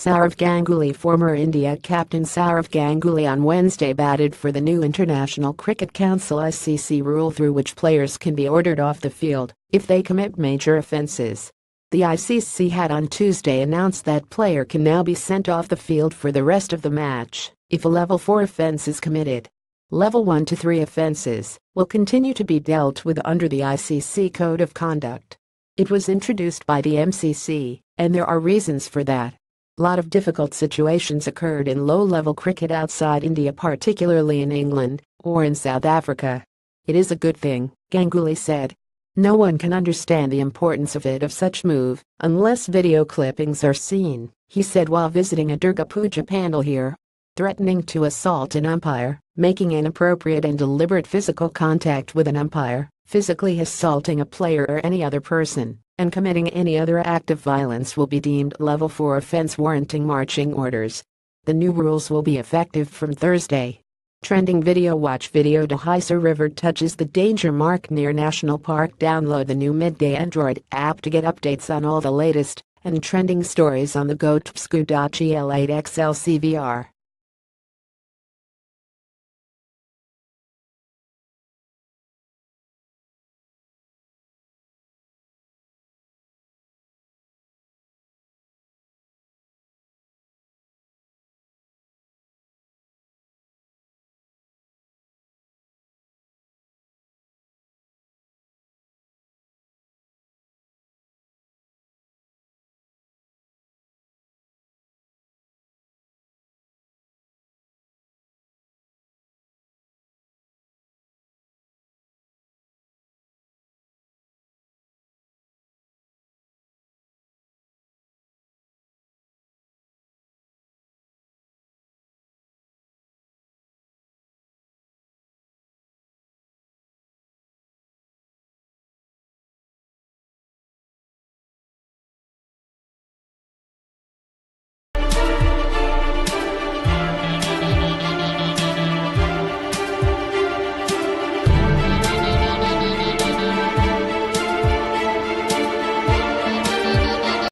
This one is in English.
Sourav Ganguly Former India captain Sourav Ganguly on Wednesday batted for the new International Cricket Council ICC rule through which players can be ordered off the field if they commit major offences. The ICC had on Tuesday announced that player can now be sent off the field for the rest of the match if a level 4 offence is committed. Level 1 to 3 offences will continue to be dealt with under the ICC Code of Conduct. It was introduced by the MCC, and there are reasons for that. Lot of difficult situations occurred in low-level cricket outside India particularly in England or in South Africa. It is a good thing, Ganguly said. No one can understand the importance of it of such move unless video clippings are seen, he said while visiting a Durga Puja pandal here. Threatening to assault an umpire, making inappropriate and deliberate physical contact with an umpire, physically assaulting a player or any other person, and committing any other act of violence will be deemed level 4 offense warranting marching orders. The new rules will be effective from Thursday. Trending video Watch video Dahisar River touches the danger mark near National Park Download the new Midday Android app to get updates on all the latest and trending stories on the GoToScu.gl8XL CVR.